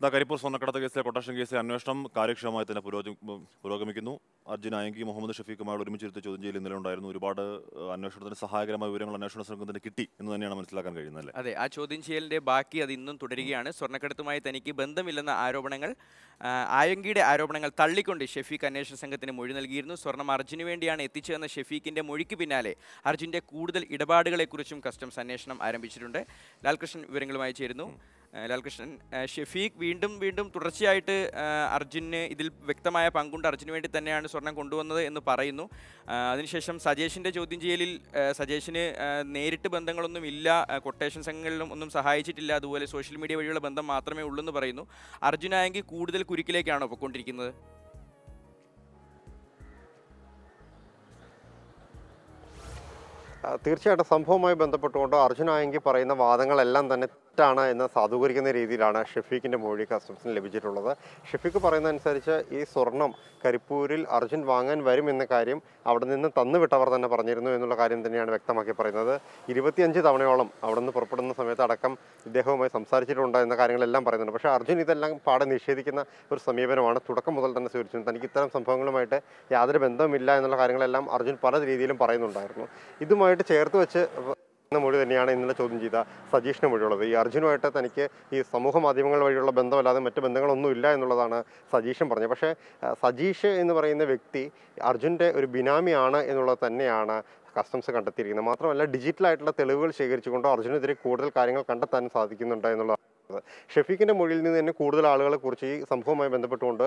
ഇതാ കരിപ്പൂർ സ്വർണക്കടത്ത് കേസിലെ കൊട്ടേഷൻ കേസിലെ അന്വേഷണം കാര്യക്ഷമമായി തന്നെ പുരോഗമിക്കുന്നു. അർജുൻ ആയങ്കി മുഹമ്മദ് ഷഫീഖുമായുള്ള ഒരുമിച്ചിരുത്തി ചോദ്യം ചെയ്യൽ ഇന്നലെ ഉണ്ടായിരുന്നു ഒരുപാട് അന്വേഷണത്തിന് സഹായകരമായ വിവരങ്ങൾ അന്വേഷണ സംഘത്തിന് കിട്ടി എന്ന് തന്നെയാണ് മനസ്സിലാക്കാൻ കഴിയുന്നത് അല്ലേ? അതെ ആ ചോദ്യം ചെയ്യലിന്റെ ബാക്കി അത് ഇന്നും തുടരുകയാണ്. സ്വർണക്കടത്തുമായി തനിക്ക് ബന്ധമില്ലെന്ന ആരോപണങ്ങൾ ആയങ്കിയുടെ ആരോപണങ്ങൾ തള്ളിക്കൊണ്ട് ഷഫീഖ് അന്വേഷണ സംഘത്തിന് മൊഴി നൽകിയിരുന്നു. സ്വർണം അർജുന് വേണ്ടിയാണ് എത്തിച്ചതെന്ന ഷഫീഖിന്റെ മൊഴിക്ക് പിന്നാലെ അർജുന്റെ കൂടുതൽ ഇടപാടുകളെക്കുറിച്ചും കസ്റ്റംസ് അന്വേഷണം ആരംഭിച്ചിട്ടുണ്ട്. ലാൽകൃഷ്ണൻ വിവരങ്ങളുമായി ചേരുന്നു. ലാൽകൃഷ്ണൻ. ഷെഫീഖ് വീണ്ടും വീണ്ടും തുടർച്ചയായിട്ട് അർജുന് ഇതിൽ വ്യക്തമായ പങ്കുണ്ട്. അർജുന് വേണ്ടി തന്നെയാണ് സ്വർണം കൊണ്ടുവന്നത് എന്ന് പറയുന്നു. അതിനുശേഷം സജേഷിന്റെ ചോദ്യം ചെയ്യലിൽ സജേഷിന് നേരിട്ട് ബന്ധങ്ങളൊന്നും ഇല്ല. കൊട്ടേഷൻ സംഘങ്ങളിലും ഒന്നും സഹായിച്ചിട്ടില്ല. അതുപോലെ സോഷ്യൽ മീഡിയ വഴിയുള്ള ബന്ധം മാത്രമേ ഉള്ളൂ എന്ന് പറയുന്നു. അർജുനായെങ്കിൽ കൂടുതൽ കുരുക്കിലേക്കാണോ പൊയ്ക്കൊണ്ടിരിക്കുന്നത്? തീർച്ചയായിട്ടും സംഭവവുമായി ബന്ധപ്പെട്ടുകൊണ്ട് അർജുനായെങ്കിൽ പറയുന്ന വാദങ്ങളെല്ലാം തന്നെ തെറ്റാണ് എന്ന് സാധൂകരിക്കുന്ന രീതിയിലാണ് ഷെഫീഖിന്റെ മൊഴി കസ്റ്റംസിന് ലഭിച്ചിട്ടുള്ളത്. ഷെഫീഖ് പറയുന്നതനുസരിച്ച് ഈ സ്വർണം കരിപ്പൂരിൽ അർജുൻ വാങ്ങാൻ വരും എന്ന കാര്യം അവിടെ നിന്ന് തന്നുവിട്ടവർ തന്നെ പറഞ്ഞിരുന്നു എന്നുള്ള കാര്യം തന്നെയാണ് വ്യക്തമാക്കി പറയുന്നത്. ഇരുപത്തിയഞ്ച് തവണയോളം അവിടെ നിന്ന് പുറപ്പെടുന്ന സമയത്ത് അടക്കം ഇദ്ദേഹവുമായി സംസാരിച്ചിട്ടുണ്ട് എന്ന കാര്യങ്ങളെല്ലാം പറയുന്നുണ്ട്. പക്ഷേ അർജുൻ ഇതെല്ലാം പാടെ നിഷേധിക്കുന്ന ഒരു സമീപനമാണ്. തുടക്കം മുതൽ തന്നെ സ്വീകരിച്ചത് തനിക്ക് ഇത്തരം സംഭവങ്ങളുമായിട്ട് യാതൊരു ബന്ധവുമില്ല എന്നുള്ള കാര്യങ്ങളെല്ലാം അർജുൻ പല രീതിയിലും പറയുന്നുണ്ടായിരുന്നു. ഇതുമായിട്ട് ചേർത്ത് വെച്ച് എന്ന മൊഴി തന്നെയാണ് ഇന്നലെ ചോദ്യം ചെയ്ത സജീഷിന്റെ മൊഴിയുള്ളത്. ഈ അർജുനുമായിട്ട് തനിക്ക് ഈ സമൂഹ മാധ്യമങ്ങൾ വഴിയുള്ള ബന്ധമല്ലാതെ മറ്റ് ബന്ധങ്ങളൊന്നുമില്ല എന്നുള്ളതാണ് സജീഷൻ പറഞ്ഞത്. പക്ഷേ സജീഷ് എന്ന് പറയുന്ന വ്യക്തി അർജുന്റെ ഒരു ബിനാമിയാണ് എന്നുള്ളത് തന്നെയാണ് കസ്റ്റംസ് കണ്ടെത്തിയിരിക്കുന്നത്. മാത്രമല്ല ഡിജിറ്റലായിട്ടുള്ള തെളിവുകൾ ശേഖരിച്ചുകൊണ്ട് അർജുനെതിരെ കൂടുതൽ കാര്യങ്ങൾ കണ്ടെത്താൻ സാധിക്കുന്നുണ്ട് എന്നുള്ളതാണ്. ഷെഫീഖിന്റെ മൊഴിയിൽ നിന്ന് തന്നെ കൂടുതൽ ആളുകളെ കുറിച്ച് ഈ സംഭവവുമായി ബന്ധപ്പെട്ടുകൊണ്ട്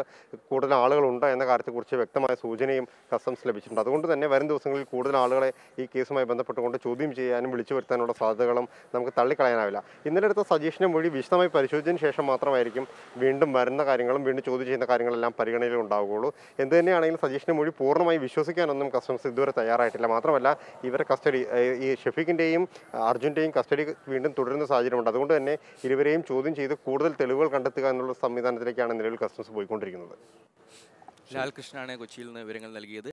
കൂടുതൽ ആളുകളുണ്ട് എന്ന കാര്യത്തെക്കുറിച്ച് വ്യക്തമായ സൂചനയും കസ്റ്റംസ് ലഭിച്ചിട്ടുണ്ട്. അതുകൊണ്ട് തന്നെ വരും ദിവസങ്ങളിൽ കൂടുതൽ ആളുകളെ ഈ കേസുമായി ബന്ധപ്പെട്ടുകൊണ്ട് ചോദ്യം ചെയ്യാനും വിളിച്ചു വരുത്താനുള്ള സാധ്യതകളും നമുക്ക് തള്ളിക്കളയാനാവില്ല. ഇന്നലെ എടുത്ത സജീഷിന്റെ മൊഴി വിശദമായി പരിശോധിച്ചതിന് ശേഷം മാത്രമായിരിക്കും വീണ്ടും വരുന്ന കാര്യങ്ങളും വീണ്ടും ചോദ്യം ചെയ്യുന്ന കാര്യങ്ങളെല്ലാം പരിഗണനയിൽ ഉണ്ടാവുകയുള്ളൂ. എന്ത് തന്നെയാണെങ്കിലും സജീഷിന്റെ മൊഴി പൂർണമായി വിശ്വസിക്കാനൊന്നും കസ്റ്റംസ് ഇതുവരെ തയ്യാറായിട്ടില്ല. മാത്രമല്ല ഇവരെ കസ്റ്റഡി ഈ ഷെഫീഖിന്റെയും അർജുന്റെയും കസ്റ്റഡി വീണ്ടും തുടരുന്ന സാഹചര്യമുണ്ട്. അതുകൊണ്ട് തന്നെ ഇരുവരെയും ചോദ്യം ചെയ്ത് കൂടുതൽ തെളിവുകൾ കണ്ടെത്തുക എന്നുള്ള സംവിധാനത്തിലേക്കാണ് നിലവിൽ കസ്റ്റംസ് പോയിക്കൊണ്ടിരിക്കുന്നത്. ലാൽകൃഷ്ണനാണ് കൊച്ചിയിൽ നിന്ന് വിവരങ്ങൾ നൽകിയത്.